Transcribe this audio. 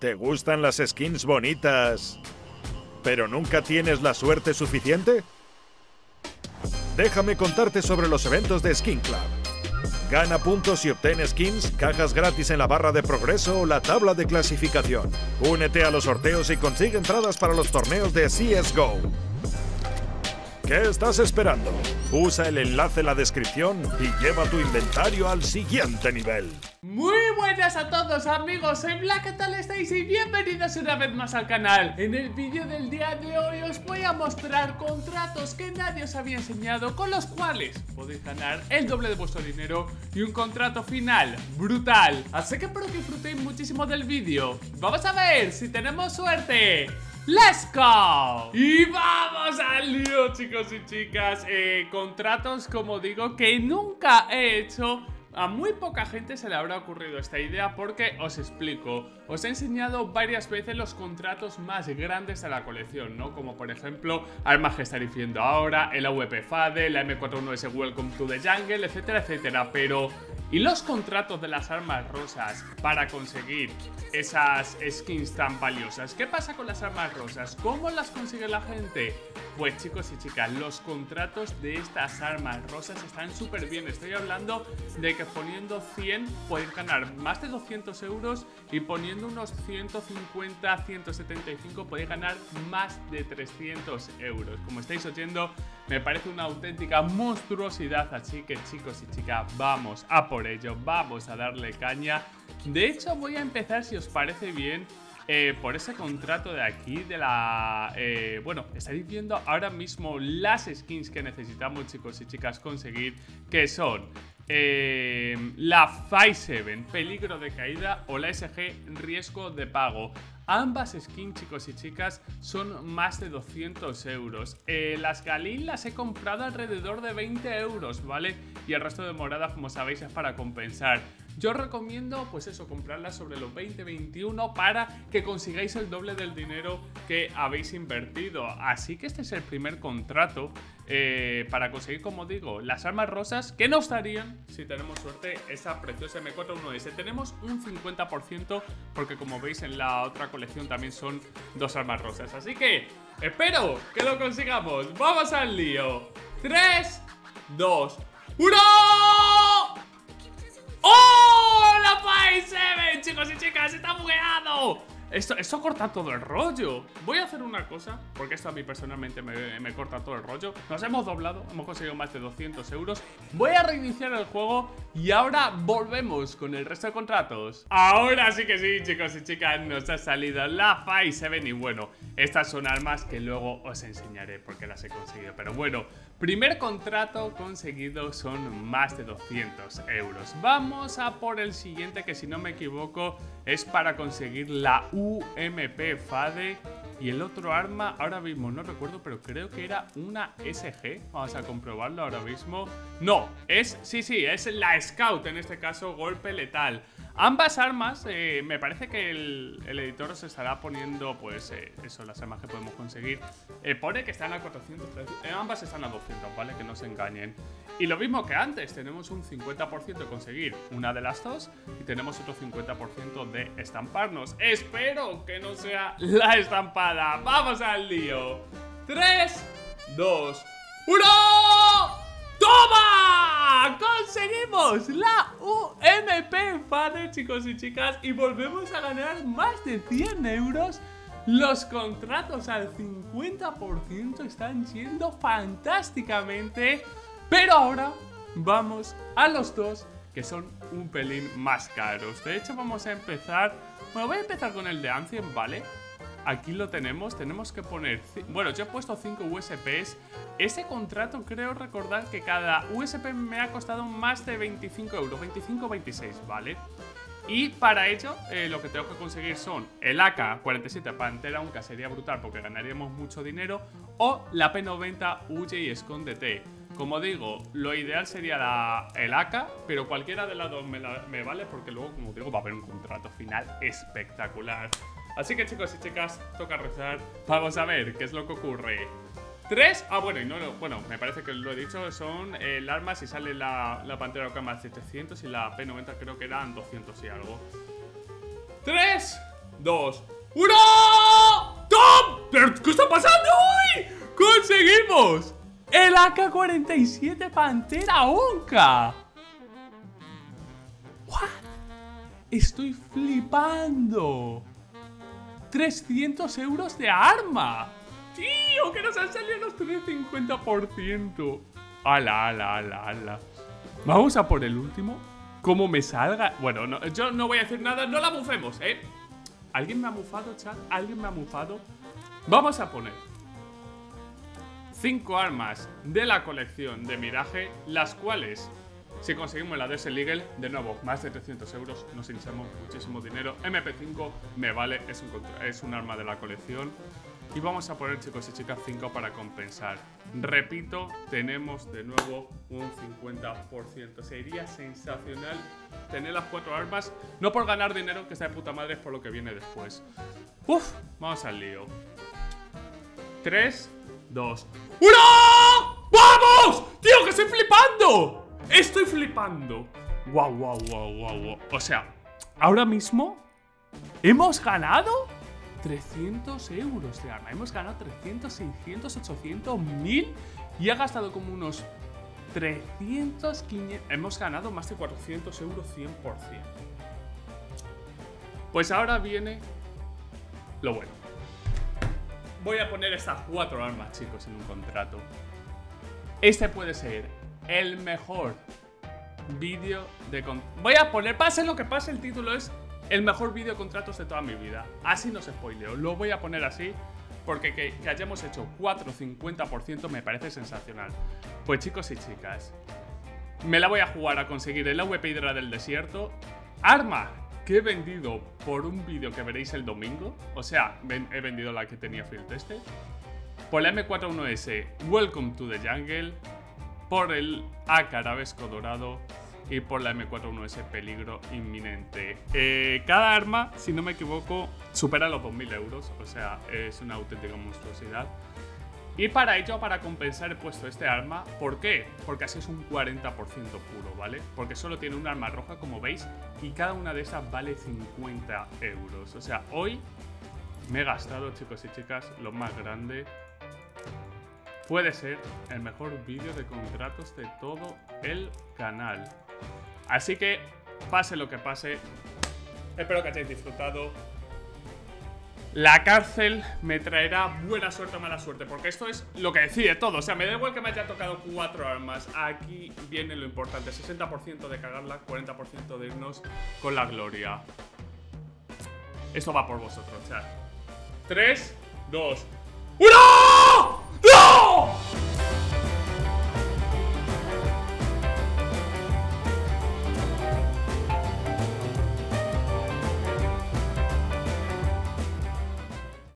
¿Te gustan las skins bonitas, pero nunca tienes la suerte suficiente? Déjame contarte sobre los eventos de Skin Club. Gana puntos y obtén skins, cajas gratis en la barra de progreso o la tabla de clasificación. Únete a los sorteos y consigue entradas para los torneos de CSGO. ¿Qué estás esperando? Usa el enlace en la descripción y lleva tu inventario al siguiente nivel. Muy buenas a todos amigos, soy Black, ¿qué tal estáis? Y bienvenidos una vez más al canal En el vídeo del día de hoy os voy a mostrar contratos que nadie os había enseñado Con los cuales podéis ganar el doble de vuestro dinero y un contrato final brutal Así que espero que disfrutéis muchísimo del vídeo Vamos a ver si tenemos suerte ¡Let's go! Y vamos al lío, chicos y chicas. Eh, contratos, como digo, que nunca he hecho a muy poca gente se le habrá ocurrido esta idea porque os explico. Os he enseñado varias veces los contratos más grandes de la colección, ¿no? Como por ejemplo armas que está diciendo ahora, el AWP FADE, la M41S Welcome to the Jungle, etcétera, etcétera. Pero y los contratos de las armas rosas para conseguir esas skins tan valiosas. ¿Qué pasa con las armas rosas? ¿Cómo las consigue la gente? Pues chicos y chicas, los contratos de estas armas rosas están súper bien. Estoy hablando de que poniendo 100 podéis ganar más de 200 euros y poniendo unos 150, 175 podéis ganar más de 300 euros. Como estáis oyendo, me parece una auténtica monstruosidad. Así que chicos y chicas, vamos a por ello, vamos a darle caña. De hecho, voy a empezar, si os parece bien, eh, por ese contrato de aquí, de la... Eh, bueno, estáis viendo ahora mismo las skins que necesitamos, chicos y chicas, conseguir, que son eh, la Five 7, peligro de caída, o la SG, riesgo de pago. Ambas skins, chicos y chicas, son más de 200 euros. las Galil las he comprado alrededor de 20 euros, ¿vale? Y el resto de moradas, como sabéis, es para compensar. Yo recomiendo, pues eso, comprarlas sobre los 20-21 para que consigáis el doble del dinero que habéis invertido. Así que este es el primer contrato eh, para conseguir, como digo, las armas rosas que nos darían, si tenemos suerte, esa preciosa M41S. Tenemos un 50% porque como veis en la otra colección también son dos armas rosas. Así que espero que lo consigamos. ¡Vamos al lío! 3, 2, 1. ¡La Pai 7! Chicos y chicas, está bugueado. Esto, esto corta todo el rollo. Voy a hacer una cosa, porque esto a mí personalmente me, corta todo el rollo. Nos hemos doblado, hemos conseguido más de 200 euros. Voy a reiniciar el juego y ahora volvemos con el resto de contratos. Ahora sí que sí, chicos y chicas, nos ha salido la Five 7 y bueno, estas son armas que luego os enseñaré porque las he conseguido. Pero bueno, primer contrato conseguido son más de 200 euros. Vamos a por el siguiente que si no me equivoco es para conseguir la UMP FADE y el otro arma, ahora mismo no recuerdo, pero creo que era una SG. Vamos a comprobarlo ahora mismo. No, es, sí, sí, es la Scout, en este caso, golpe letal. Ambas armas, eh, me parece que el, editor se estará poniendo, pues, eh, eso, las armas que podemos conseguir. Eh, pone que están a 400, ambas están a 200, ¿vale? Que no se engañen. Y lo mismo que antes, tenemos un 50% de conseguir una de las dos y tenemos otro 50% de estamparnos. Espero que no sea la estampada. ¡Vamos al lío! 3, 2, 1... ¡Toma! ¡Conseguimos la UMP Father, chicos y chicas! Y volvemos a ganar más de 100 euros. Los contratos al 50% están siendo fantásticamente. Pero ahora vamos a los dos que son un pelín más caros. De hecho, vamos a empezar... Bueno, voy a empezar con el de Ancien, ¿vale? Aquí lo tenemos, tenemos que poner... Bueno, yo he puesto 5 USPs. Ese contrato creo recordar que cada USP me ha costado más de 25 euros, 25 26, ¿vale? Y para ello, eh, lo que tengo que conseguir son el AK-47 Pantera, aunque sería brutal porque ganaríamos mucho dinero, o la P90 Huye y Escóndete. Como digo, lo ideal sería la, el AK, pero cualquiera de las dos me, me vale porque luego, como digo, va a haber un contrato final espectacular. Así que chicos y chicas, toca rezar. Vamos a ver qué es lo que ocurre. Tres, ah bueno, y no, bueno, me parece que lo he dicho, son el arma si sale la, la Pantera Okama 700 y la P90 creo que eran 200 y algo. Tres, 2, 1. ¡Tom! ¿Qué está pasando hoy? ¡Conseguimos! El AK-47 Pantera Onca. ¿What? Estoy flipando. 300 euros de arma. Tío, que nos han salido los 350%. Ala, ala, ala, ala. Vamos a por el último. ¿Cómo me salga? Bueno, no, yo no voy a decir nada. No la bufemos, ¿eh? ¿Alguien me ha mufado, chat? ¿Alguien me ha mufado? Vamos a poner 5 armas de la colección de Miraje, las cuales, si conseguimos la ese Legal, de nuevo, más de 300 euros, nos hinchamos muchísimo dinero. MP5 me vale, es un, es un arma de la colección. Y vamos a poner, chicos y chicas, 5 para compensar. Repito, tenemos de nuevo un 50%. Sería sensacional tener las cuatro armas. No por ganar dinero, que está de puta madre, es por lo que viene después. Uf, vamos al lío. 3, 2, 1. ¡Vamos! ¡Tío, que estoy flipando! Estoy flipando. Guau, guau, guau, guau, guau. O sea, ahora mismo hemos ganado 300 euros de arma. Hemos ganado 300, 600, 800, 1000 y ha gastado como unos 300, 500... Hemos ganado más de 400 euros 100%. Pues ahora viene lo bueno. Voy a poner estas cuatro armas, chicos, en un contrato. Este puede ser el mejor vídeo de... Voy a poner, pase lo que pase, el título es el mejor vídeo contratos de toda mi vida. Así no se spoileo, lo voy a poner así porque que, hayamos hecho 4 50% me parece sensacional. Pues chicos y chicas, me la voy a jugar a conseguir el AVP Hidra del Desierto. Arma que he vendido por un vídeo que veréis el domingo. O sea, he vendido la que tenía Field Teste. Por la M41S Welcome to the Jungle. Por el AK Arabesco Dorado y por la M41S peligro inminente. Eh, cada arma, si no me equivoco, supera los 2.000 euros, o sea, es una auténtica monstruosidad. Y para ello, para compensar, he puesto este arma. ¿Por qué? Porque así es un 40% puro, ¿vale? Porque solo tiene un arma roja, como veis, y cada una de esas vale 50 euros. O sea, hoy me he gastado, chicos y chicas, lo más grande. Puede ser el mejor vídeo de contratos de todo el canal. Así que, pase lo que pase, espero que hayáis disfrutado. La cárcel me traerá buena suerte o mala suerte, porque esto es lo que decide todo. O sea, me da igual que me haya tocado cuatro armas. Aquí viene lo importante: 60% de cagarla, 40% de irnos con la gloria. Esto va por vosotros, chat. 3, 2, ¡1!